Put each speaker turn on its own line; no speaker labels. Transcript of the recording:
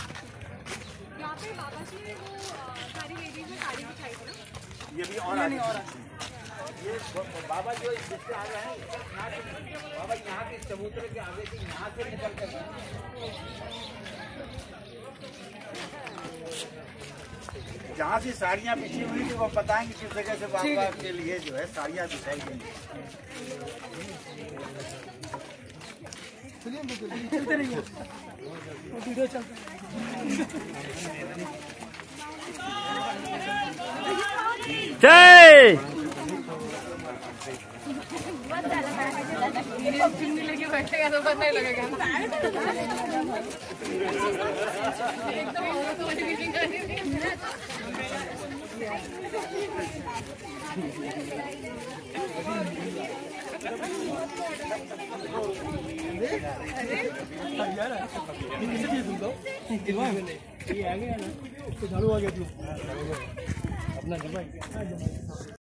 यहाँ पे बाबा जी ने वो सारी लेडीज़ में साड़ी बिछाई थी ना?
ये भी और आगे। ये बाबा जो जिससे आ रहे हैं। यहाँ से बाबा यहाँ के समुद्र के आगे से यहाँ से निकल कर जहाँ से साड़ियाँ बिछी हुई थी वो बताएँगे किस जगह से बाबा के लिए जो है साड़ियाँ बिछाई गई।
तो पता नहीं एकदम औरत वाली फीलिंग आ रही है
ये आ गया ना तो झाड़ू आ गया तू अपना